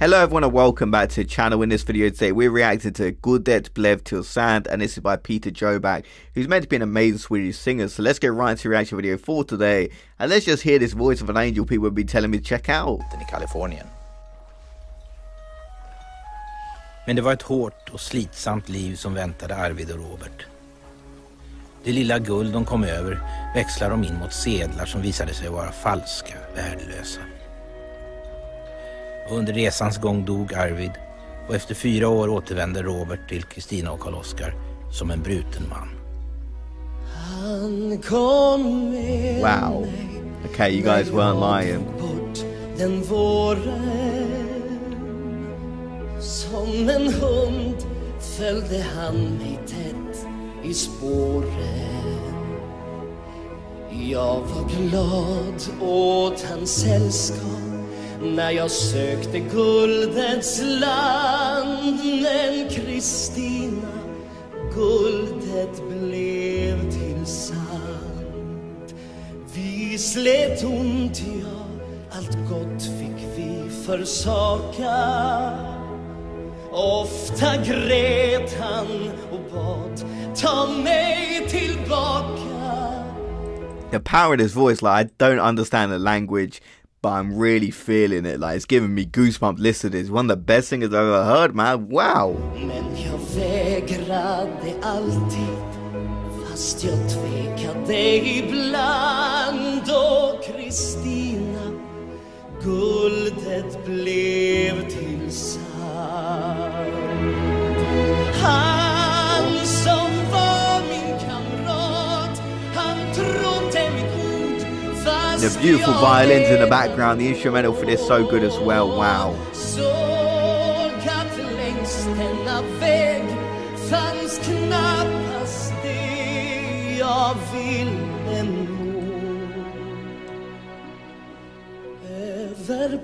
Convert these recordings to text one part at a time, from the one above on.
Hello everyone and welcome back to the channel. In this video today we're reacting to Guldet Blev till Sand and this is by Peter Jöback who's meant to be an amazing Swedish singer. So let's get right into the reaction video for today and let's just hear this voice of an angel people have been telling me to check out. i Kalifornien. Men det var ett hårt och slitsamt liv som väntade Arvid och Robert. Det lilla guld de kom över växlade de in mot sedlar som visade sig vara falska, värdelösa. Under resans gång dog Arvid och efter fyra år återvände Robert till Kristina och Karl-Oskar som en bruten man. Wow. Okay, you guys weren't lying. Den Som en hund följde han mig tätt i spåren Jag var glad åt hans sällskap när jag sökte guldets land Men Kristina, guldet blev till sand. Vi slet ont, ja, allt gott fick vi försaka. Ofta grät han och bad ta mig tillbaka. The power in his voice, like I don't understand the language but I'm really feeling it. Like it's giving me goosebumps listening. It's one of the best singers I've ever heard, man. Wow. Men jag vägrade alltid fast jag tvekade The beautiful violins in the background, the instrumental for this so good as well. Wow.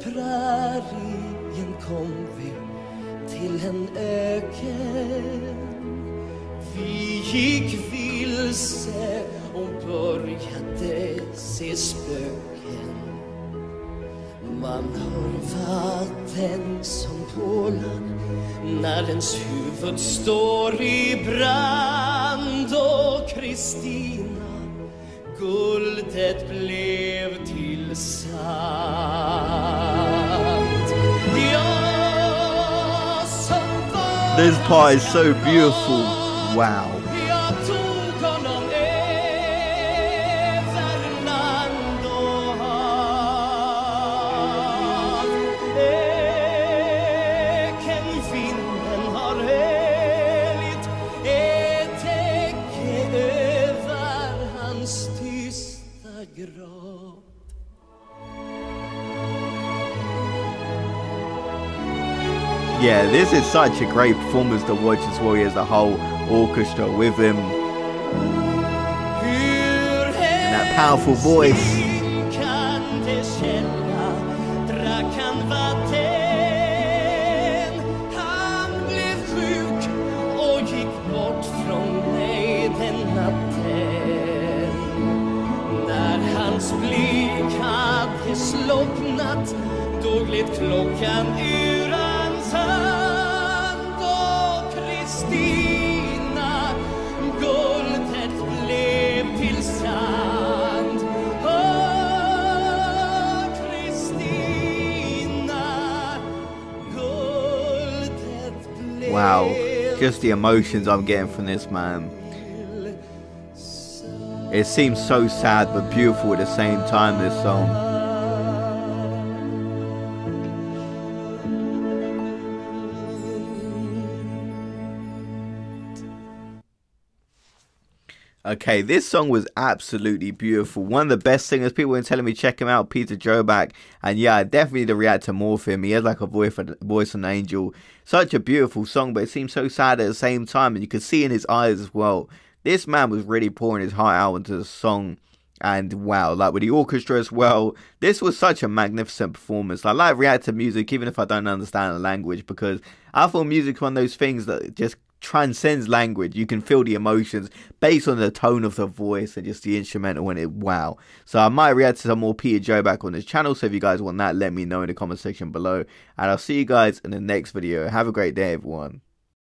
Prärien kom vi till en öken Vi gick vilse se spöken Man hör vatten som pålar när ens huvud står i brand och Kristina, guldet blev till sand This part is so beautiful. Wow. Yeah, this is such a great performance to watch as well as the whole orchestra with him. And that powerful voice. Slocknat. Då gled klockan ur hans hand Och Kristina Guldet blev till sand. Och Kristina Guldet blev Wow, just the emotions I'm getting from this man It seems so sad but beautiful at the same time, this song. Okay, this song was absolutely beautiful. One of the best singers. People were telling me check him out, Peter Jöback. And yeah, I definitely need to react to more of him. He has like a voice, voice of an angel. Such a beautiful song, but it seems so sad at the same time. And you could see in his eyes as well. This man was really pouring his heart out into the song. And wow, like with the orchestra as well, this was such a magnificent performance. I like react to music even if I don't understand the language because I thought music one of those things that just transcends language. You can feel the emotions based on the tone of the voice and just the instrumental and it wow. So I might react to some more Peter Jöback on this channel. So if you guys want that, let me know in the comment section below. And I'll see you guys in the next video. Have a great day everyone.